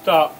した。